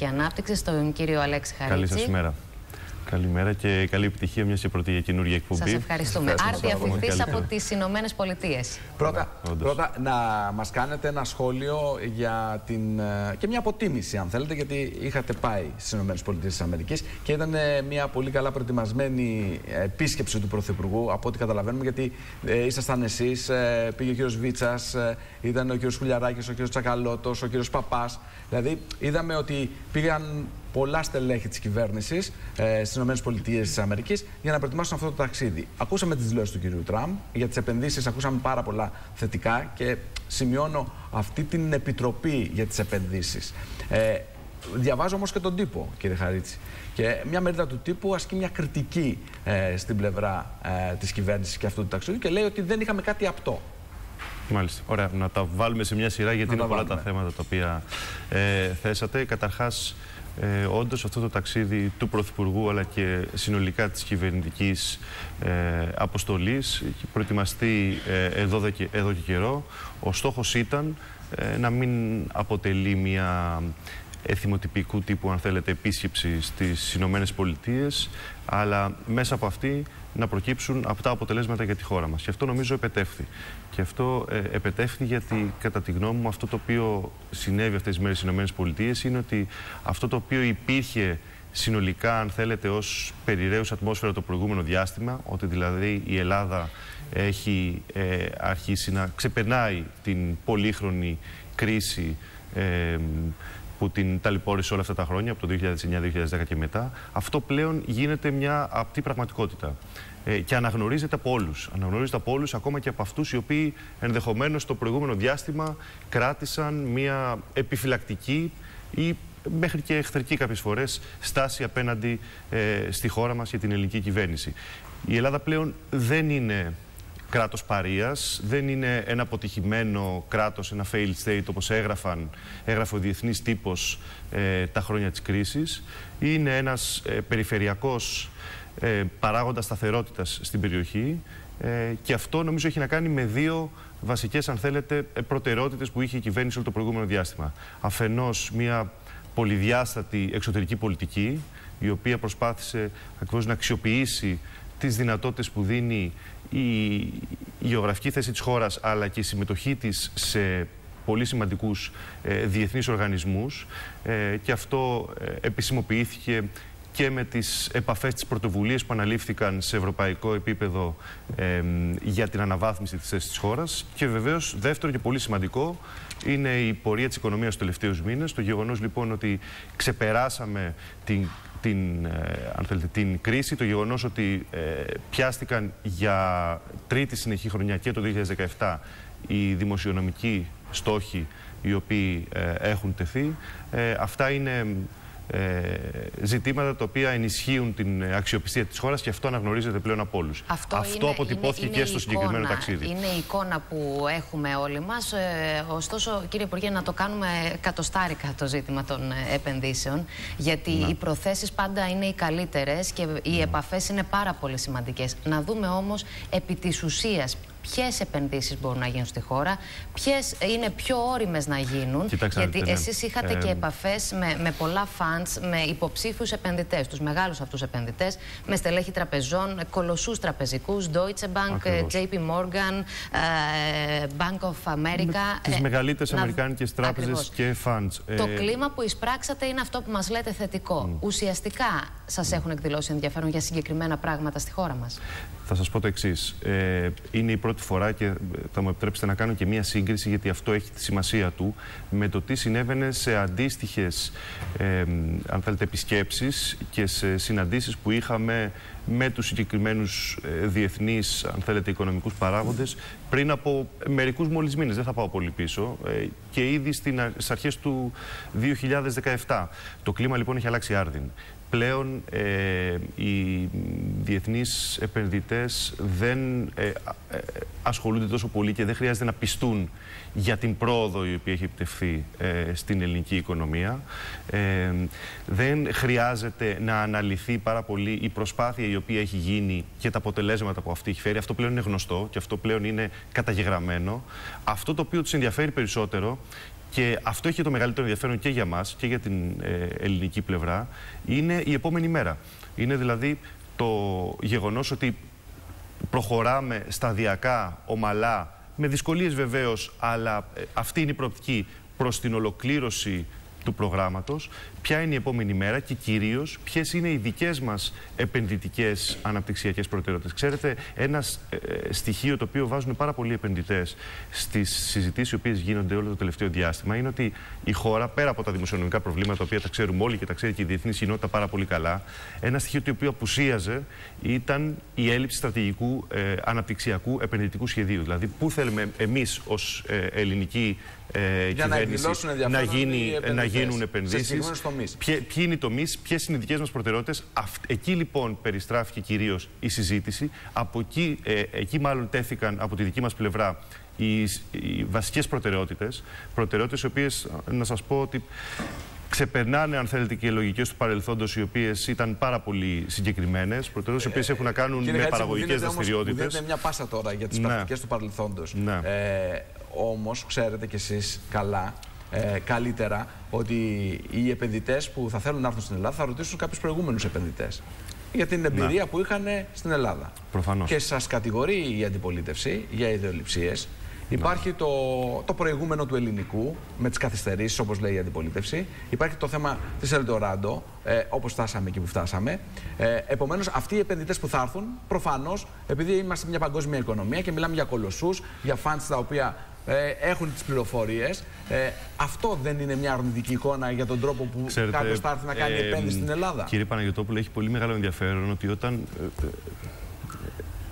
και ανάπτυξη, στον κύριο Αλέξη Χαρίτση. Καλή σας ημέρα. Καλημέρα και καλή επιτυχία μια και πρώτη για καινούργια εκπομπή. Σας ευχαριστούμε. Άρτια αφιχθή από τις Ηνωμένες Πολιτείες. Πρώτα, πρώτα, να μας κάνετε ένα σχόλιο για την, ε, και μια αποτίμηση, αν θέλετε, γιατί είχατε πάει στις Ηνωμένες Πολιτείες και ήταν ε, μια πολύ καλά προετοιμασμένη επίσκεψη του Πρωθυπουργού, από ό,τι καταλαβαίνουμε, γιατί ε, ήσασταν εσείς, ε, πήγε ο κύριος Βίτσας, ε, ήταν ο κύριος Χουλιαράκης, ο κύριος Τσακαλώτος, ο κύριος Παπάς. Δηλαδή, είδαμε ότι πήγαν πολλά στελέχη της κυβέρνησης ε, στις ΗΠΑ για να προετοιμάσουν αυτό το ταξίδι. Ακούσαμε τις δηλώσεις του κυρίου Τραμπ. Για τις επενδύσεις ακούσαμε πάρα πολλά θετικά και σημειώνω αυτή την επιτροπή για τις επενδύσεις. Ε, διαβάζω όμως και τον τύπο, κύριε Χαρίτση. Και μια μερίδα του τύπου ασκεί μια κριτική ε, στην πλευρά ε, της κυβέρνησης και αυτού του ταξιδιού και λέει ότι δεν είχαμε κάτι απτό. Μάλιστα. Ωραία. Να τα βάλουμε σε μια σειρά γιατί είναι πολλά τα θέματα τα οποία ε, θέσατε. Καταρχάς, ε, Όντως αυτό το ταξίδι του Πρωθυπουργού αλλά και συνολικά της κυβερνητικής ε, αποστολής προετοιμαστεί ε, εδώ, και, εδώ και καιρό. Ο στόχος ήταν ε, να μην αποτελεί μια εθιμοτυπικού τύπου, αν θέλετε, επίσκεψη στις Ηνωμένες Πολιτείες, αλλά μέσα από αυτή να προκύψουν αυτά αποτελέσματα για τη χώρα μας. Και αυτό νομίζω επετεύχθη. Και αυτό ε, επετεύχθη γιατί, κατά τη γνώμη μου, αυτό το οποίο συνέβη αυτές τις μέρες στις Ηνωμένες Πολιτείες είναι ότι αυτό το οποίο υπήρχε συνολικά, αν θέλετε, ως περιραίους ατμόσφαιρα το προηγούμενο διάστημα, ότι δηλαδή η Ελλάδα έχει ε, αρχίσει να ξεπερνάει την πολύχρονη κρίση ε, που την ταλαιπώρησε όλα αυτά τα χρόνια, από το 2009-2010 και μετά, αυτό πλέον γίνεται μια απτή πραγματικότητα. Ε, και αναγνωρίζεται από όλους. Αναγνωρίζεται από όλους, ακόμα και από αυτούς οι οποίοι ενδεχομένως το προηγούμενο διάστημα κράτησαν μια επιφυλακτική ή μέχρι και εχθρική κάποιες φορές στάση απέναντι ε, στη χώρα μας και την ελληνική κυβέρνηση. Η Ελλάδα πλέον δεν είναι κράτος παρείας, δεν είναι ένα αποτυχημένο κράτος, ένα failed state όπως έγραφαν, έγραφε ο διεθνής τύπος ε, τα χρόνια της κρίσης. Είναι ένας ε, περιφερειακός ε, παράγοντας σταθερότητας στην περιοχή ε, και αυτό νομίζω έχει να κάνει με δύο βασικές αν θέλετε προτεραιότητες που είχε η κυβέρνηση όλο το προηγούμενο διάστημα. Αφενός μια πολυδιάστατη εξωτερική πολιτική η οποία προσπάθησε ακριβώς να αξιοποιήσει τις δυνατότητες που δίνει η γεωγραφική θέση της χώρας αλλά και η συμμετοχή της σε πολύ σημαντικούς ε, διεθνείς οργανισμούς. Ε, και αυτό ε, επισημοποιήθηκε και με τις επαφές της πρωτοβουλίες που αναλήφθηκαν σε ευρωπαϊκό επίπεδο ε, για την αναβάθμιση της θέσης της χώρας. Και βεβαίως δεύτερο και πολύ σημαντικό είναι η πορεία της οικονομίας τους τελευταίους μήνες. Το γεγονός λοιπόν ότι ξεπεράσαμε την την, ε, αν θέλετε, την κρίση, το γεγονός ότι ε, πιάστηκαν για τρίτη συνεχή χρονιά και το 2017 οι δημοσιονομικοί στόχοι οι οποίοι ε, έχουν τεθεί. αυτά είναι ε, ζητήματα τα οποία ενισχύουν την αξιοπιστία της χώρας και αυτό αναγνωρίζεται πλέον από όλους. Αυτό, αυτό είναι, αποτυπώθηκε είναι, και στο συγκεκριμένο ταξίδι. Είναι η εικόνα που έχουμε όλοι μας. Ε, ωστόσο, κύριε Υπουργέ, να το κάνουμε κατοστάρικα το ζήτημα των ε, επενδύσεων, γιατί οι προθέσεις πάντα είναι οι καλύτερες και οι ναι. επαφές είναι πάρα πολύ σημαντικές. Να δούμε όμως επί της ουσίας ποιες επενδύσεις μπορούν να γίνουν στη χώρα, ποιες είναι πιο όριμες να γίνουν. Κοιτάξτε, γιατί ναι. εσείς είχατε και επαφές με, με πολλά funds, με υποψήφιους επενδυτές, τους μεγάλους αυτούς επενδυτές, με στελέχη τραπεζών, κολοσσούς τραπεζικούς, Deutsche Bank, JP Morgan, ε, Bank of America. Τις ε, μεγαλύτερες αμερικάνικες τράπεζες και funds. Το ε, κλίμα που εισπράξατε είναι αυτό που μας λέτε θετικό. Ουσιαστικά σας έχουν εκδηλώσει ενδιαφέρον για συγκεκριμένα πράγματα στη χώρα μας. Θα σας πω το εξής. Ε, είναι η πρώτη φορά και θα μου επιτρέψετε να κάνω και μία σύγκριση, γιατί αυτό έχει τη σημασία του, με το τι συνέβαινε σε αντίστοιχες ε, αν θέλετε, επισκέψεις και σε συναντήσεις που είχαμε με τους συγκεκριμένους ε, διεθνείς, αν θέλετε, οικονομικούς παράγοντες πριν από μερικούς μόλις μήνες, δεν θα πάω πολύ πίσω, ε, και ήδη στις αρχές του 2017. Το κλίμα λοιπόν έχει αλλάξει άρδιν πλέον ε, οι διεθνείς επενδυτές δεν ε, ε, ασχολούνται τόσο πολύ και δεν χρειάζεται να πιστούν για την πρόοδο η οποία έχει επιτευχθεί ε, στην ελληνική οικονομία. δεν χρειάζεται να αναλυθεί πάρα πολύ η προσπάθεια η οποία έχει γίνει και τα αποτελέσματα που αυτή έχει φέρει. Αυτό πλέον είναι γνωστό και αυτό πλέον είναι καταγεγραμμένο. Αυτό το οποίο τους ενδιαφέρει περισσότερο και αυτό έχει το μεγαλύτερο ενδιαφέρον και για μας και για την ε, ελληνική πλευρά, είναι η επόμενη μέρα. Είναι δηλαδή το γεγονός ότι προχωράμε σταδιακά, ομαλά, με δυσκολίες βεβαίως, αλλά ε, αυτή είναι η προοπτική προς την ολοκλήρωση του προγράμματος, ποια είναι η επόμενη μέρα και κυρίως ποιες είναι οι δικές μας επενδυτικές αναπτυξιακές προτεραιότητες. Ξέρετε, ένας ε, στοιχείο το οποίο βάζουν πάρα πολλοί επενδυτές στις συζητήσεις οι οποίες γίνονται όλο το τελευταίο διάστημα είναι ότι η χώρα, πέρα από τα δημοσιονομικά προβλήματα, τα οποία τα ξέρουμε όλοι και τα ξέρει και η διεθνής κοινότητα πάρα πολύ καλά, ένα στοιχείο το οποίο απουσίαζε ήταν η έλλειψη στρατηγικού ε, αναπτυξιακού επενδυτικού σχεδίου. Δηλαδή, πού θέλουμε εμείς ως ε, ελληνική ε, κυβέρνηση να, να, γίνει, να γίνουν επενδύσεις. Ποιοι είναι οι τομείς, ποιες είναι οι δικές μας προτεραιότητες. Εκεί λοιπόν περιστράφηκε κυρίως η συζήτηση. Από εκεί, ε, εκεί μάλλον τέθηκαν από τη δική μας πλευρά οι, οι βασικές προτεραιότητες. Προτεραιότητες οι οποίες, να σας πω ότι ξεπερνάνε, αν θέλετε, και οι λογικές του παρελθόντος, οι οποίες ήταν πάρα πολύ συγκεκριμένες. Προτεραιότητες οι οποίες έχουν να κάνουν με παραγωγικές δραστηριότητες. Δεν μια πάσα τώρα για τις ναι. πρακτικές του παρελθόντος. Ναι. Ε, Όμως, ξέρετε κι εσείς καλά, ε, καλύτερα, ότι οι επενδυτές που θα θέλουν να έρθουν στην Ελλάδα θα ρωτήσουν κάποιους προηγούμενους επενδυτές για την εμπειρία που είχαν στην Ελλάδα. Προφανώς. Και σας κατηγορεί η αντιπολίτευση για ιδεολειψίες. Υπάρχει το, το προηγούμενο του ελληνικού με τις καθυστερήσεις, όπως λέει η αντιπολίτευση. Υπάρχει το θέμα της Ελντοράντο, ε, όπως φτάσαμε εκεί που φτάσαμε. Ε, Επομένως, αυτοί οι επενδυτές που θα έρθουν, προφανώς, επειδή είμαστε μια παγκόσμια οικονομία και μιλάμε για κολοσσούς, για φαντ τα οποία ε, έχουν τις πληροφορίες. Ε, αυτό δεν είναι μια αρνητική εικόνα για τον τρόπο που κάποιος θα έρθει να κάνει ε, επένδυση στην Ελλάδα. Κύριε Παναγιωτόπουλο, έχει πολύ μεγάλο ενδιαφέρον ότι όταν ε,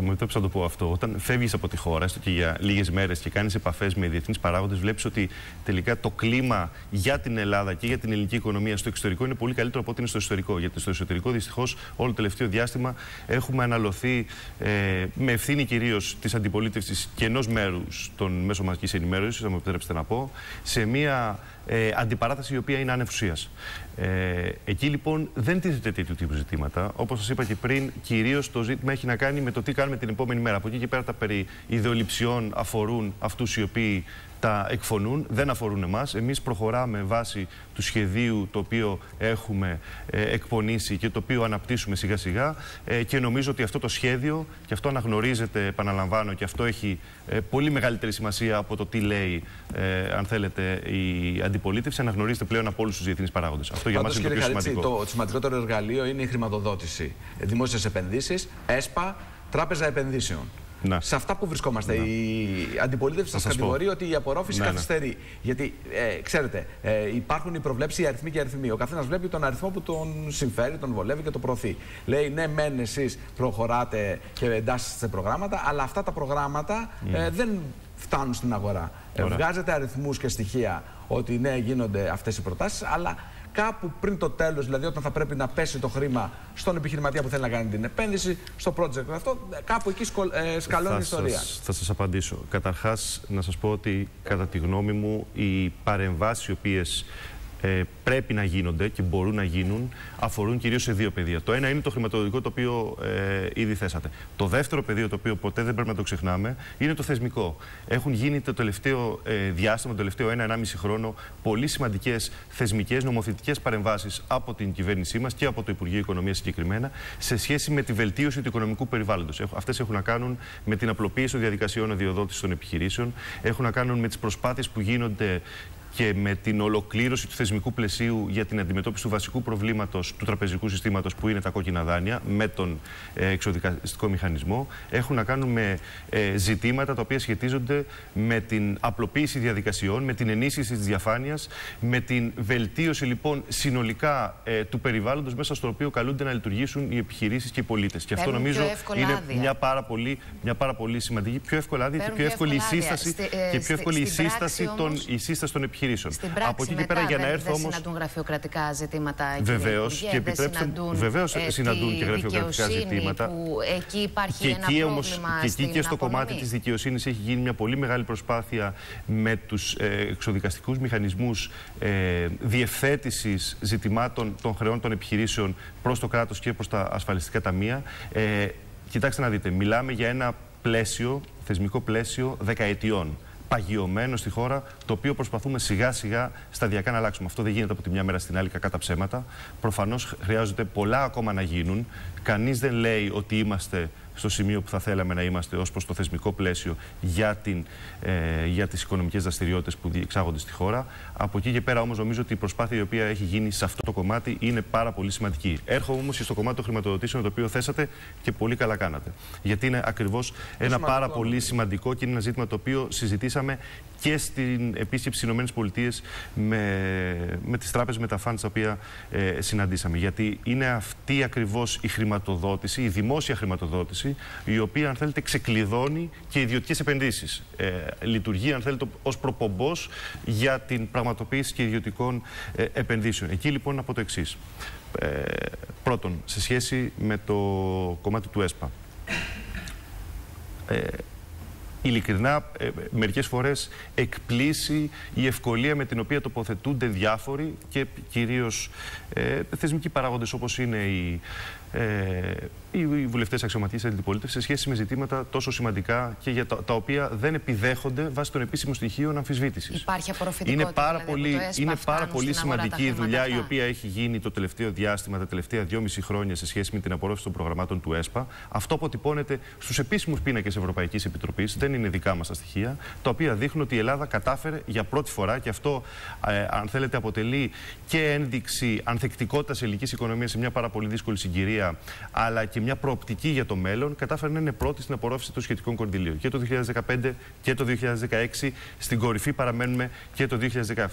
θα μου επιτρέψεις να το πω αυτό. Όταν φεύγεις από τη χώρα, έστω και για λίγες μέρες και κάνεις επαφές με διεθνείς παράγοντες, βλέπεις ότι τελικά το κλίμα για την Ελλάδα και για την ελληνική οικονομία στο εξωτερικό είναι πολύ καλύτερο από ό,τι είναι στο εσωτερικό. Γιατί στο εσωτερικό, δυστυχώς, όλο το τελευταίο διάστημα έχουμε αναλωθεί ε, με ευθύνη κυρίως της αντιπολίτευσης και ενός μέρους των μέσων μαζικής ενημέρωσης, θα μου επιτρέψετε να πω, σε μια ε, αντιπαράθεση η οποία είναι ανεφουσία. Ε, εκεί λοιπόν δεν τίθεται τέτοιου τύπου ζητήματα. Όπως σας είπα και πριν, κυρίως το ζήτημα έχει να κάνει με το τι κάνουμε την επόμενη μέρα. Από εκεί και πέρα τα περί ιδεολειψιών αφορούν αυτούς οι οποίοι τα εκφωνούν, δεν αφορούν εμάς. Εμείς προχωράμε βάσει του σχεδίου το οποίο έχουμε ε, εκπονήσει και το οποίο αναπτύσσουμε σιγά σιγά. Ε, και νομίζω ότι αυτό το σχέδιο, και αυτό αναγνωρίζεται, επαναλαμβάνω, και αυτό έχει ε, πολύ μεγαλύτερη σημασία από το τι λέει, ε, αν θέλετε, η αντιπολίτευση, αναγνωρίζεται πλέον από όλους τους διεθνείς παράγοντες. Αυτό για μας είναι το πιο σημαντικό. Το, το σημαντικότερο εργαλείο είναι η χρηματοδότηση. Δημόσιες επενδύσεις, ΕΣΠΑ, Τράπεζα Επενδύσεων. Να. Σε αυτά που βρισκόμαστε. Να. Η αντιπολίτευση σας κατηγορεί ότι η απορρόφηση ναι, καθυστερεί. Γιατί, ε, ξέρετε, ε, υπάρχουν οι προβλέψεις, οι αριθμοί και οι αριθμοί. Ο καθένας βλέπει τον αριθμό που τον συμφέρει, τον βολεύει και τον προωθεί. Λέει, ναι, μεν εσείς προχωράτε και εντάσσεστε σε προγράμματα, αλλά αυτά τα προγράμματα ε, δεν φτάνουν στην αγορά. Ε, βγάζετε αριθμούς και στοιχεία ότι ναι, γίνονται αυτές οι προτάσεις, αλλά κάπου πριν το τέλος, δηλαδή όταν θα πρέπει να πέσει το χρήμα στον επιχειρηματία που θέλει να κάνει την επένδυση, στο project αυτό, κάπου εκεί ε, σκαλώνει η ιστορία. Σας, θα σας απαντήσω. Καταρχάς, να σας πω ότι κατά τη γνώμη μου, οι παρεμβάσεις οι οποίες ε, πρέπει να γίνονται και μπορούν να γίνουν αφορούν κυρίως σε δύο πεδία. Το ένα είναι το χρηματοδοτικό το οποίο ε, ήδη θέσατε. Το δεύτερο πεδίο το οποίο ποτέ δεν πρέπει να το ξεχνάμε είναι το θεσμικό. Έχουν γίνει το τελευταίο ε, διάστημα, το τελευταίο ένα-ενάμιση χρόνο, πολύ σημαντικές θεσμικές νομοθετικές παρεμβάσεις από την κυβέρνησή μας και από το Υπουργείο Οικονομίας συγκεκριμένα σε σχέση με τη βελτίωση του οικονομικού περιβάλλοντος. Αυτές έχουν να κάνουν με την απλοποίηση των διαδικασιών αδειοδότησης των επιχειρήσεων, έχουν να κάνουν με τις προσπάθειες που γίνονται και με την ολοκλήρωση του θεσμικού πλαισίου για την αντιμετώπιση του βασικού προβλήματος του τραπεζικού συστήματος που είναι τα κόκκινα δάνεια με τον ε, εξοδικαστικό μηχανισμό έχουν να κάνουν με ε, ζητήματα τα οποία σχετίζονται με την απλοποίηση διαδικασιών, με την ενίσχυση της διαφάνειας, με την βελτίωση λοιπόν συνολικά ε, του περιβάλλοντος μέσα στο οποίο καλούνται να λειτουργήσουν οι επιχειρήσεις και οι πολίτες. Και αυτό νομίζω είναι μια πάρα, πολύ, μια πάρα πολύ σημαντική, πιο εύκολα άδεια και πιο εύκολη η σύσταση, και πιο εύκολη η σύσταση των, επιχειρήσεων επιχειρήσεων. Στην πράξη, Από εκεί και πέρα για να έρθω όμω. Δεν συναντούν γραφειοκρατικά ζητήματα. Βεβαίως και επιτρέψτε. Βεβαίως ε, συναντούν και γραφειοκρατικά ζητήματα. Που εκεί υπάρχει και ένα εκεί, πρόβλημα και εκεί και στο κομμάτι της δικαιοσύνης έχει γίνει μια πολύ μεγάλη προσπάθεια με τους ε, εξοδικαστικούς μηχανισμούς ε, διευθέτησης ζητημάτων των χρεών των επιχειρήσεων προς το κράτος και προς τα ασφαλιστικά ταμεία. Ε, κοιτάξτε να δείτε, μιλάμε για ένα πλαίσιο, θεσμικό πλαίσιο δεκαετιών παγιωμένο στη χώρα, το οποίο προσπαθούμε σιγά σιγά σταδιακά να αλλάξουμε. Αυτό δεν γίνεται από τη μια μέρα στην άλλη κακά τα ψέματα. Προφανώς χρειάζονται πολλά ακόμα να γίνουν. Κανείς δεν λέει ότι είμαστε στο σημείο που θα θέλαμε να είμαστε ως προς το θεσμικό πλαίσιο για, την, ε, για τις οικονομικές δραστηριότητες που διεξάγονται στη χώρα. Από εκεί και πέρα όμως νομίζω ότι η προσπάθεια η οποία έχει γίνει σε αυτό το κομμάτι είναι πάρα πολύ σημαντική. Έρχομαι όμως στο κομμάτι των χρηματοδοτήσεων το οποίο θέσατε και πολύ καλά κάνατε. Γιατί είναι ακριβώς ένα πάρα πολύ σημαντικό και είναι ένα ζήτημα το οποίο συζητήσαμε και στην επίσκεψη στις ΗΠΑ με, με τις τράπεζες, με τα φαντ τα οποία ε, συναντήσαμε. Γιατί είναι αυτή ακριβώς η χρηματοδότηση, η δημόσια χρηματοδότηση, η οποία, αν θέλετε, ξεκλειδώνει και ιδιωτικές επενδύσεις. Ε, λειτουργεί, αν θέλετε, ως προπομπός για την πραγματοποίηση και ιδιωτικών ε, επενδύσεων. Εκεί λοιπόν να πω το εξής. Ε, πρώτον, σε σχέση με το κομμάτι του ΕΣΠΑ. Ε, ειλικρινά ε, μερικές φορές εκπλήσει η ευκολία με την οποία τοποθετούνται διάφοροι και κυρίως ε, θεσμικοί παράγοντες όπως είναι η ε, οι βουλευτές αξιωματικοί αντιπολίτευσης σε σχέση με ζητήματα τόσο σημαντικά και για τα, τα οποία δεν επιδέχονται βάσει των επίσημων στοιχείων αμφισβήτησης. Υπάρχει απορροφητικότητα. Είναι πάρα δηλαδή, πολύ, είναι πάρα πολύ σημαντική η δουλειά η οποία έχει γίνει το τελευταίο διάστημα, τα τελευταία δυόμιση χρόνια σε σχέση με την απορρόφηση των προγραμμάτων του ΕΣΠΑ. Αυτό αποτυπώνεται στους επίσημους πίνακες Ευρωπαϊκής Επιτροπής, δεν είναι δικά μας τα στοιχεία, τα οποία δείχνουν ότι η Ελλάδα κατάφερε για πρώτη φορά και αυτό, ε, αν θέλετε, αποτελεί και ένδειξη ανθεκτικότητας ελληνικής οικονομίας σε μια πάρα πολύ δύσκολη συγκυρία αλλά και μια προοπτική για το μέλλον, κατάφερε να είναι πρώτη στην απορρόφηση των σχετικών κονδυλίων. Και το 2015 και το 2016, στην κορυφή παραμένουμε και το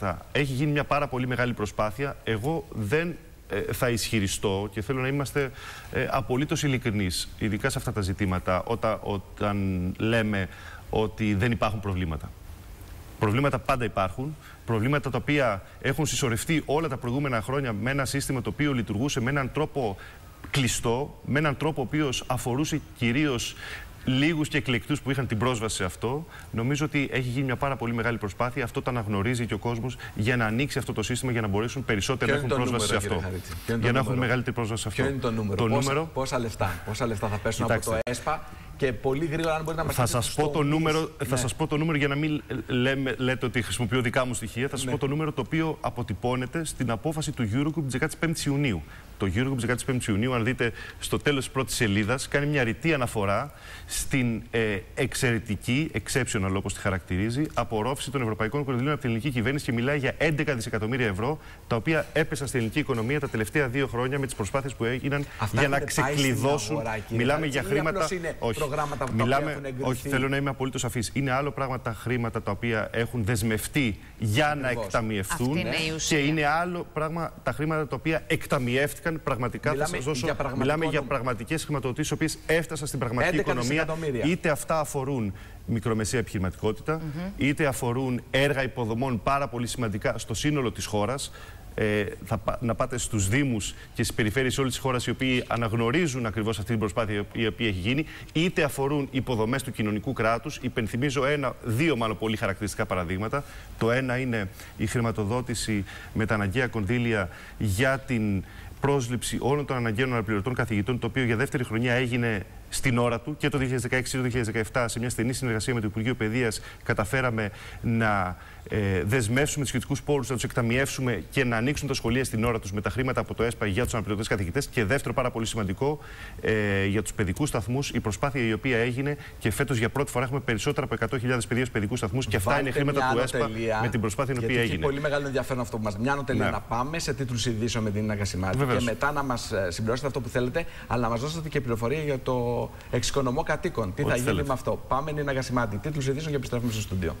2017. Έχει γίνει μια πάρα πολύ μεγάλη προσπάθεια. Εγώ δεν ε, θα ισχυριστώ και θέλω να είμαστε ε, απολύτως ειλικρινείς, ειδικά σε αυτά τα ζητήματα, όταν, όταν λέμε ότι δεν υπάρχουν προβλήματα. Προβλήματα πάντα υπάρχουν. Προβλήματα τα οποία έχουν συσσωρευτεί όλα τα προηγούμενα χρόνια με ένα σύστημα το οποίο λειτουργούσε με έναν τρόπο κλειστό, με έναν τρόπο ο οποίος αφορούσε κυρίως λίγους και εκλεκτούς που είχαν την πρόσβαση σε αυτό. Νομίζω ότι έχει γίνει μια πάρα πολύ μεγάλη προσπάθεια. Αυτό το αναγνωρίζει και ο κόσμος για να ανοίξει αυτό το σύστημα για να μπορέσουν περισσότεροι να έχουν πρόσβαση σε αυτό. Για να έχουν μεγαλύτερη πρόσβαση σε αυτό. Ποιο είναι το νούμερο, το πόσα, νούμερο... Πόσα, λεφτά, πόσα λεφτά θα πέσουν Κοιτάξτε. από το ΕΣΠΑ και πολύ γρήγορα, αν μπορεί να μα θα σας πω το νούμερο, ναι. Θα σας πω το νούμερο για να μην λέμε, λέτε ότι χρησιμοποιώ δικά μου στοιχεία. Θα σας ναι. πω το νούμερο το οποίο αποτυπώνεται στην απόφαση του Eurogroup της 15ης Ιουνίου. Το Eurogroup της 15η Ιουνίου, αν δείτε στο τέλος της πρώτης σελίδας, κάνει μια ρητή αναφορά στην ε, εξαιρετική, exceptional όπως τη χαρακτηρίζει, απορρόφηση των ευρωπαϊκών κονδυλίων από την ελληνική κυβέρνηση και μιλάει για 11 δισεκατομμύρια ευρώ, τα οποία έπεσαν στην ελληνική οικονομία τα τελευταία δύο χρόνια με τις προσπάθειες που έγιναν για να ξεκλειδώσουν. Αγορά, Μιλάμε για χρήματα. Όχι, προγράμματα που Μιλάμε, έχουν εγκριθεί. Όχι, θέλω να είμαι απολύτως σαφή. Είναι άλλο πράγμα τα χρήματα τα οποία έχουν δεσμευτεί για να εκταμιευθούν. Είναι και είναι άλλο πράγμα τα χρήματα τα οποία εκταμιεύτηκαν πραγματικά. Μιλάμε, θα σας δώσω, για, μιλάμε για πραγματικές χρηματοδοτήσεις, οι οποίες έφτασαν στην πραγματική οικονομία. Είτε αυτά αφορούν μικρομεσαία επιχειρηματικότητα, είτε αφορούν έργα υποδομών πάρα πολύ σημαντικά στο σύνολο της χώρας ε, θα, να πάτε στους Δήμους και στις περιφέρειες όλης της χώρας οι οποίοι αναγνωρίζουν ακριβώς αυτή την προσπάθεια η οποία έχει γίνει, είτε αφορούν υποδομές του κοινωνικού κράτους. Υπενθυμίζω ένα, δύο μάλλον πολύ χαρακτηριστικά παραδείγματα. Το ένα είναι η χρηματοδότηση με τα αναγκαία κονδύλια για την πρόσληψη όλων των αναγκαίων αναπληρωτών καθηγητών, το οποίο για δεύτερη χρονιά έγινε στην ώρα του και το 2016 και το 2017 σε μια στενή συνεργασία με το Υπουργείο Παιδείας καταφέραμε να ε, δεσμεύσουμε τους σχετικούς πόρους, να τους εκταμιεύσουμε και να ανοίξουν τα σχολεία στην ώρα τους με τα χρήματα από το ΕΣΠΑ για τους αναπληρωτές καθηγητές. Και δεύτερο, πάρα πολύ σημαντικό, ε, για τους παιδικούς σταθμούς, η προσπάθεια η οποία έγινε και φέτος για πρώτη φορά έχουμε περισσότερα από 100.000 παιδείε παιδικούς σταθμούς και αυτά είναι χρήματα του ΕΣΠΑ με την προσπάθεια η οποία έγινε. Έχει πολύ μεγάλο ενδιαφέρον αυτό που μας. Μια τελεία ναι. να πάμε σε τίτλους ειδήσεων με την Νίνα και μετά να μας ε, συμπληρώσετε αυτό που θέλετε, αλλά να μας δώσετε και πληροφορία για το εξοικονομό κατοίκων. Τι θα γίνει με αυτό. Πάμε Νίνα Γασιμάτη. Τίτλους ειδήσεων και επιστρέφουμε στο στούντιο.